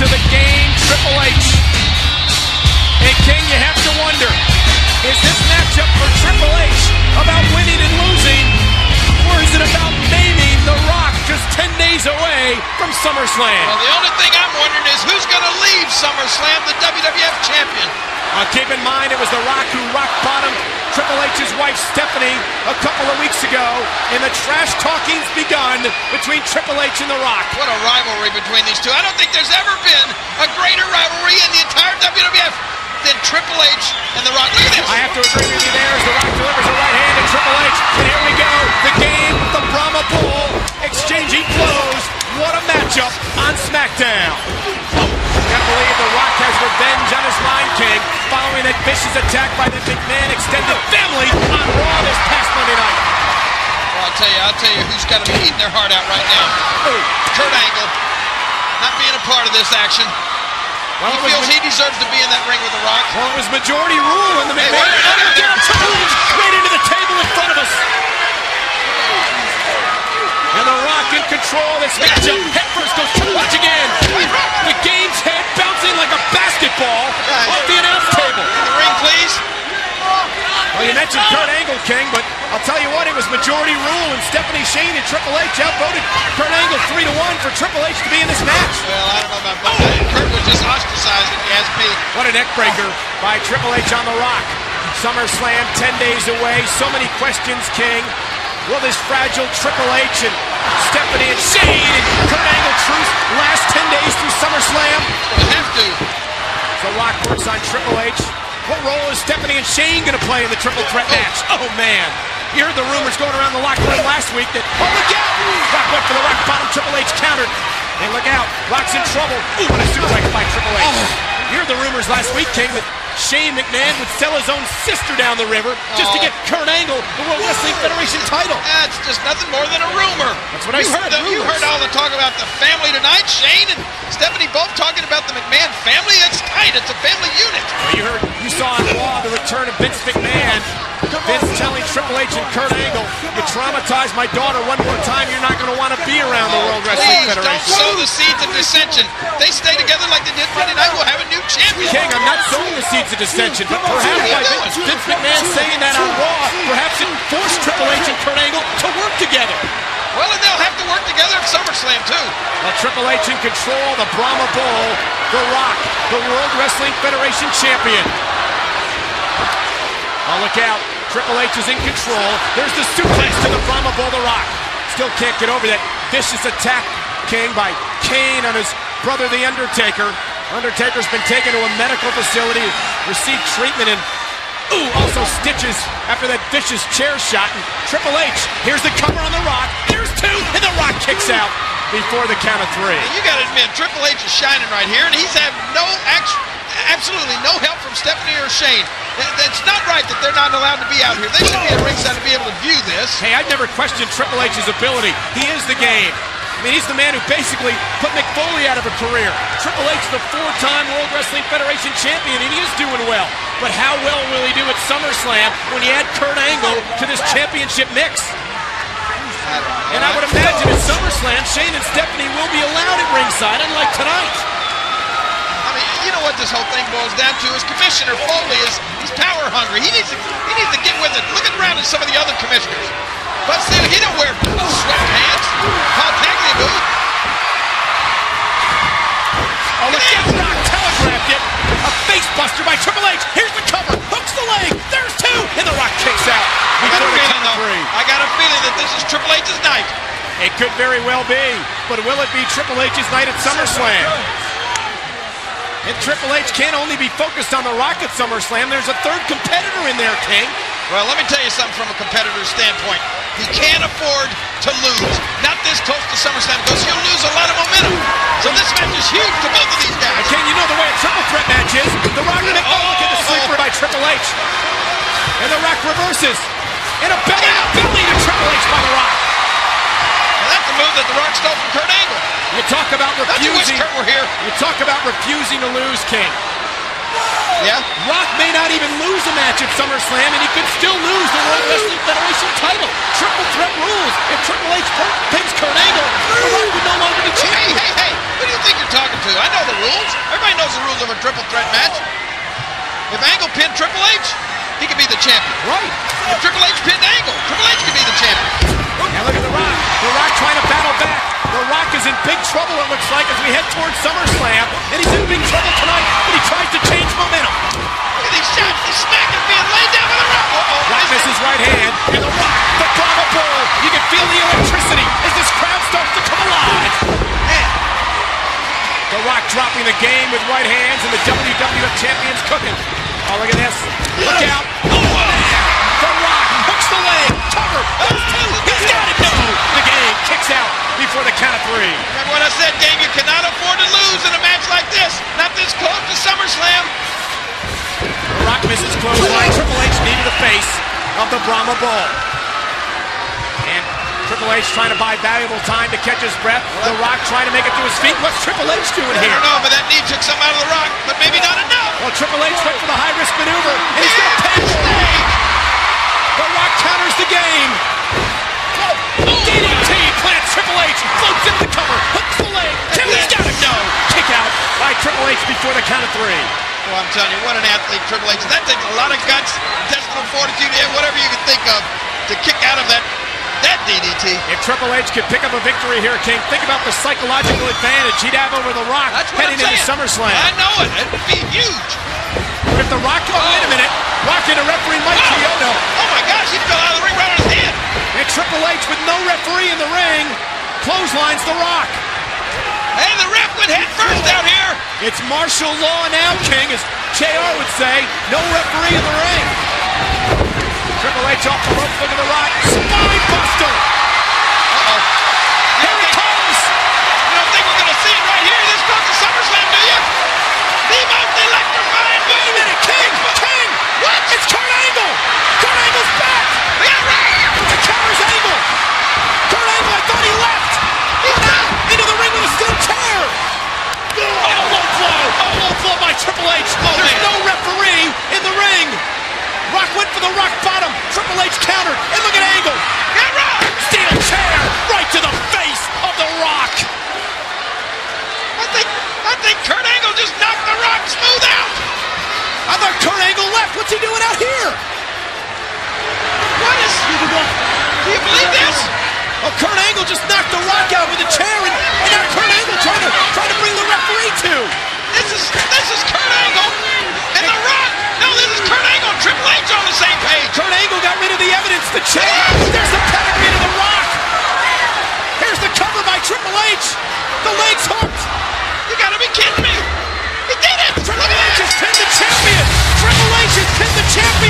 to the game, Triple H. And King, you have to wonder, is this matchup for Triple H about winning and losing, or is it about maybe The Rock just 10 days away from SummerSlam? Well, the only thing I'm wondering is who's going to leave SummerSlam, the WWF champion? Uh, keep in mind, it was The Rock who rocked by Triple H's wife Stephanie a couple of weeks ago, and the trash talking's begun between Triple H and The Rock. What a rivalry between these two. I don't think there's ever been a greater rivalry in the entire WWF than Triple H and The Rock. Look at this. I have to agree with you there as The Rock delivers a right hand to Triple H. And here we go. The game, the Brahma Bull, exchanging blows. What a matchup on SmackDown. Can't believe The Rock has revenge on his Mind King following that vicious attack by the McMahon extended family on Raw this past Monday night. Well, I'll tell you, I'll tell you who's got to be eating their heart out right now. Ooh. Kurt Angle, not being a part of this action. Well, He feels he deserves to be in that ring with The Rock. Well, it was majority rule in the Hey, McMahon. wait a minute. Down, Triple H right into the table in front of us The Rock in control this matchup. Head first goes Triple H again. The game's head bouncing like a basketball off the announce table. The ring, please. Well, you mentioned Kurt Angle, King, but I'll tell you what, it was majority rule, and Stephanie Shane and Triple H outvoted Kurt Angle 3 to 1 for Triple H to be in this match. Well, I don't know about that. Kurt was just ostracized, if you ask me. What a neckbreaker by Triple H on the Rock. SummerSlam 10 days away. So many questions, King. Will this fragile Triple H and Stephanie and Shane Kurt Angle truce last 10 days through SummerSlam? They have to. The Rock works on Triple H. What role is Stephanie and Shane going to play in the triple threat match? Oh, man. You heard the rumors going around the locker room last week that, oh, look out! Rock went for the rock bottom. Triple H countered. And look out. Rock's in trouble. Ooh, what a suplex by Triple H. Oh. You heard the rumors last week, King, that Shane McMahon would sell his own sister down the river just to Oh. get Kurt Angle the World Wrestling Federation title. That's just nothing more than a rumor. That's what I you said, Heard the, you heard all the talk about the family tonight. Shane and Stephanie both talking about the McMahon family. It's tight. It's a family unit. Well, you heard, you saw on Raw the return of Vince McMahon. Vince telling Triple H and Kurt Angle, you traumatize my daughter one more time, you're not going to want to be around the World Wrestling Please don't sow the seeds of dissension. They stay together like they did Friday night. We'll have a new champion. King, I'm not sowing the seeds of dissension, but perhaps What are you by Vince. Vince McMahon saying that on Raw, perhaps it forced Triple H and Kurt Angle to work together. Well, and they'll have to work together at SummerSlam too. Well, Triple H in control, the Brahma Bull, The Rock, the World Wrestling Federation champion. Oh, look out. Triple H is in control. There's the suplex to the Brahma Bull, The Rock. Still can't get over that vicious attack, King, by Kane on his brother, The Undertaker. Undertaker's been taken to a medical facility, received treatment, and ooh, also stitches after that vicious chair shot. And Triple H, here's the cover on The Rock. There's two, and The Rock kicks out before the count of three. You got to admit, Triple H is shining right here, and he's had no absolutely no help from Stephanie or Shane. It- It's not right that they're not allowed to be out here. They should be at ringside to be able to view this. Hey, I've never questioned Triple H's ability. He is the game. I mean, he's the man who basically put Mick Foley out of a career. Triple H, the four-time World Wrestling Federation champion, and he is doing well. But how well will he do at SummerSlam when you add Kurt Angle to this championship mix? And I would imagine at SummerSlam, Shane and Stephanie will be allowed at ringside, unlike tonight. You know what this whole thing boils down to is Commissioner Foley is he's power hungry. He needs to he needs to get with it. Look around at some of the other commissioners. But still, he don't wear sweatpants. Paul Tagliabue. Oh, look at Rock telegraphed it. A face buster by Triple H. Here's the cover. Hooks the leg. There's two. And the Rock kicks out. I got a feeling though. three. I got a feeling that this is Triple H's night. It could very well be, but will it be Triple H's night at SummerSlam? And Triple H can't only be focused on the Rock at SummerSlam. There's a third competitor in there, King. Well, let me tell you something from a competitor's standpoint. He can't afford to lose. Not this close to SummerSlam because he'll lose a lot of momentum. So this match is huge to both of these And guys. King, you know the way a triple threat match is. The Rock and oh, look at the sleeper by Triple H. And the Rock reverses. And a belly to belly to Triple H by the Rock. Now that's the move that The Rock stole from Kurt Angle. You talk about Don't you wish refusing. Were here? You talk about refusing to lose, King. Yeah? Rock may not even lose a match at SummerSlam, and he could still lose the World Wrestling Federation title. Triple threat rules. If Triple H pins Kurt Angle, The Rock would no longer be Hey, champion. hey, hey. Who do you think you're talking to? I know the rules. Everybody knows the rules of a triple threat match. If Angle pinned Triple H, he could be the champion. Right. If Triple H pinned Angle, Triple H could be the champion. And look at The Rock. The Rock trying to battle back. The Rock is in big trouble, it looks like, as we head towards SummerSlam. And he's in big trouble tonight, but he tries to change momentum. Look at these shots. This smack is being laid down by The Rock. Uh-oh. Rock misses right hand, and The Rock, the Brahma Bull. You can feel the electricity as this crowd starts to come alive. The Rock dropping the game with right hands, and the WWF Champion's cooking. Oh, look at this. Look out. Oh, the Rock hooks the leg. Cover. He's got it. No. The game kicks out before the count of three. remember what I said, gang? You cannot afford to lose in a match like this. Not this close to SummerSlam. The Rock misses clothesline. Triple H knee to the face of the Brahma Bull. And Triple H trying to buy valuable time to catch his breath. The Rock trying to make it to his feet. What's Triple H doing here? I don't know, but that knee took some out of The Rock, but maybe not enough. Well, Triple H went for the high risk maneuver, and he's going Triple H before the count of three. Well, I'm telling you, what an athlete Triple H. That takes a lot of guts, intestinal fortitude, yeah, whatever you can think of to kick out of that that DDT. If Triple H could pick up a victory here, King, think about the psychological advantage he'd have over The Rock That's what heading I'm into. SummerSlam. I know it. It would be huge. If The Rock, oh, wait a oh. minute, Rock into referee Mike Oh, Chioda. oh my gosh, he fell out of the ring right on his head. And Triple H with no referee in the ring clotheslines The Rock. Hey, the ref went head first out here. It's martial law now, King, as JR would say. No referee in the ring. Triple H off the ropes, look at The Rock. Spine buster. Uh-oh. Here it comes. You don't think we're going to see it right here this close to SummerSlam, do you? The most electrifying Wait a move. minute, King, King. What? It's Kurt Angle. Kurt Angle's back. We got Rock. The counter's Angle. Kurt Angle, I thought he left. He's out. Into the ring with a steel chair. Oh, low blow. Oh, low blow by Triple H. Oh, There's man. no referee in the ring. Rock went for the rock bottom. Triple H countered. And look at Angle. Got Rock. Steel chair right to the face of the Rock. I think, I think Kurt Angle just knocked the Rock smooth out. I thought Kurt Angle left. What's he doing out here? What is? Do you believe this? Oh, Kurt Angle just knocked the Rock out with a chair, and, and now Kurt Angle trying to trying to bring the referee to. This is this is Kurt Angle and The Rock. No, this is Kurt Angle and Triple H on the same page. Kurt Angle got rid of the evidence. The chair. There's the pedigree to the Rock. Here's the cover by Triple H. The legs hooked. You gotta be kidding me. He did it champion.